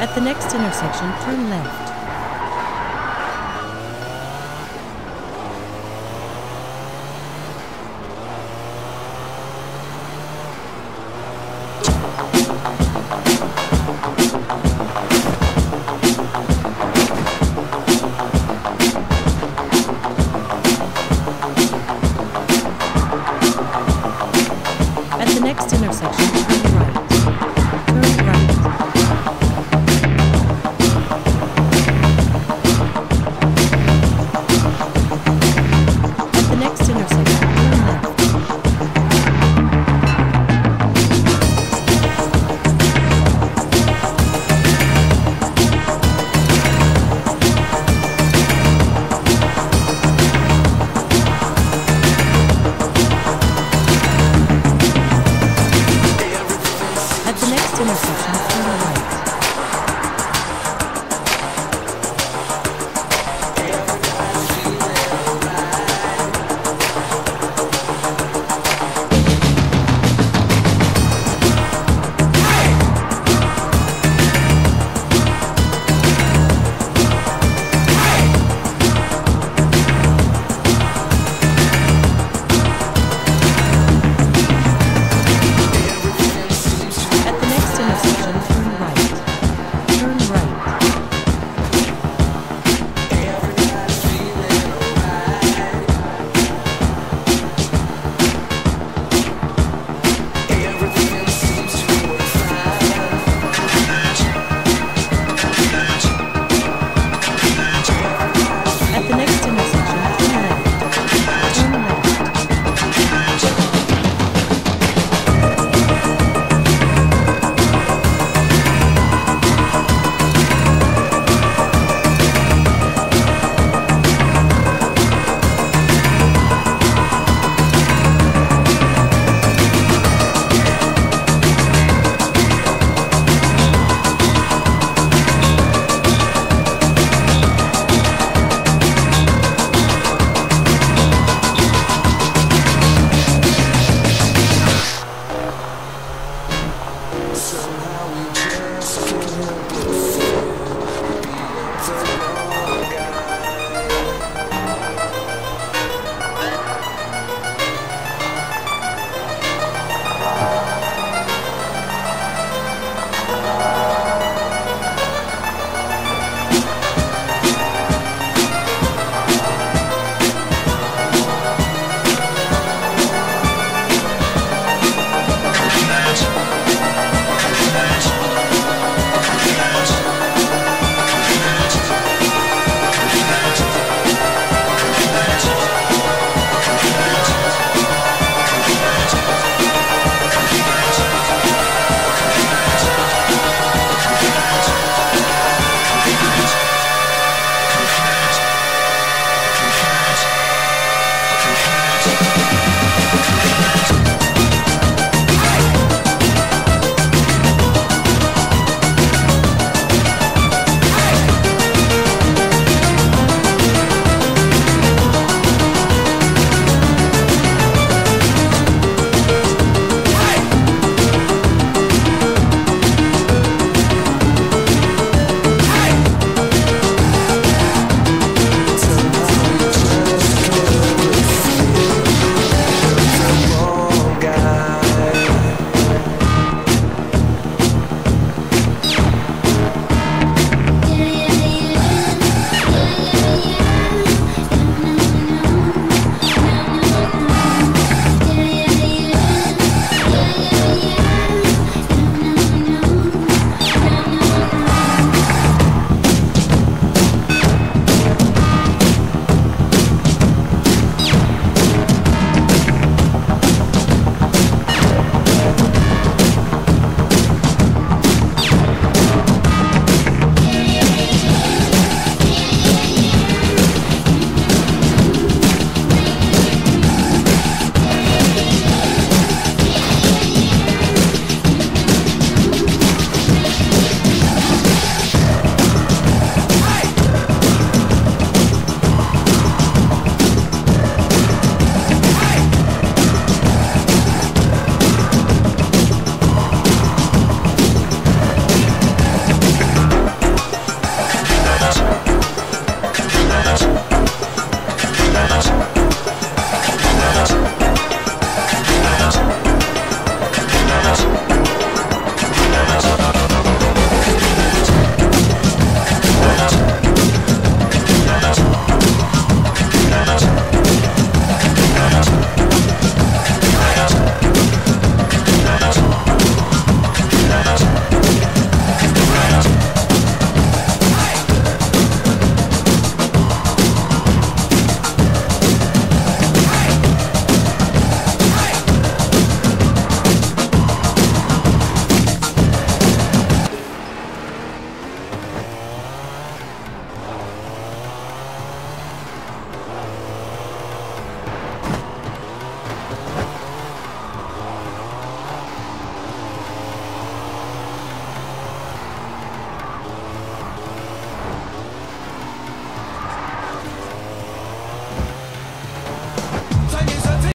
At the next intersection, turn left.